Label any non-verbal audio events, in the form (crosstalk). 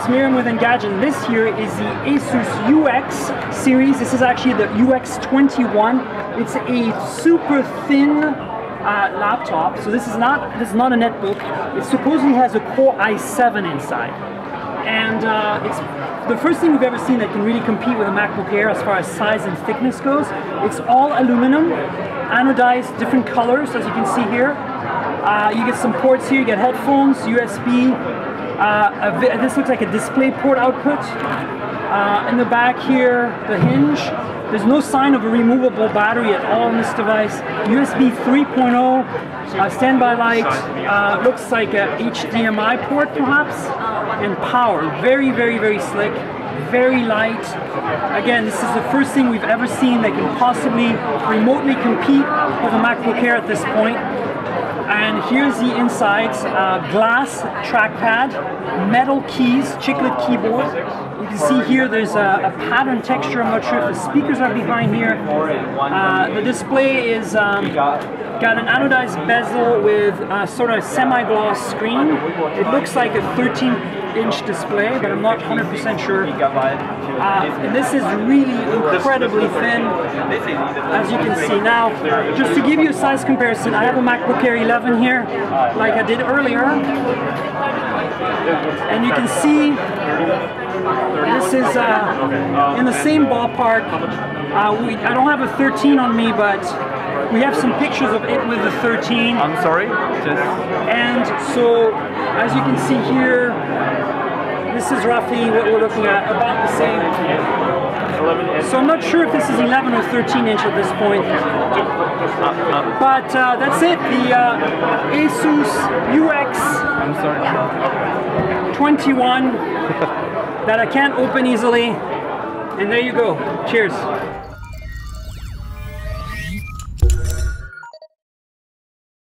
it's Myriam with Engadget. This here is the Asus UX series. This is actually the UX21. It's a super thin uh, laptop. So this is not this is not a netbook. It supposedly has a Core i7 inside, and uh, it's the first thing we've ever seen that can really compete with a MacBook Air as far as size and thickness goes. It's all aluminum, anodized, different colors as you can see here. Uh, you get some ports here. You get headphones, USB. Uh, this looks like a display port output. Uh, in the back here, the hinge. There's no sign of a removable battery at all on this device. USB 3.0, uh, standby light, uh, looks like a HDMI port perhaps, and power. Very, very, very slick, very light. Again, this is the first thing we've ever seen that can possibly remotely compete with a MacBook Air at this point. And here's the inside, uh, glass trackpad, metal keys, chiclet keyboard. You can see here there's a, a, pattern texture, I'm not sure if the speakers are behind here. Uh, the display is um, got an anodized bezel with a sort of semi-gloss screen. It looks like a 13 inch display, but I'm not 100% sure. Uh, and this is really incredibly thin, as you can see. Now, just to give you a size comparison, I have a MacBook Air 11 here, like I did earlier. And you can see this is uh, in the same ballpark. Uh, we, I don't have a 13 on me, but we have some pictures of it with the 13. I'm sorry? Just... And so, as you can see here, this is roughly what we're looking at, about the same. So I'm not sure if this is 11 or 13 inch at this point. But uh, that's it, the uh, Asus UX I'm sorry. 21 (laughs) that I can't open easily. And there you go. Cheers.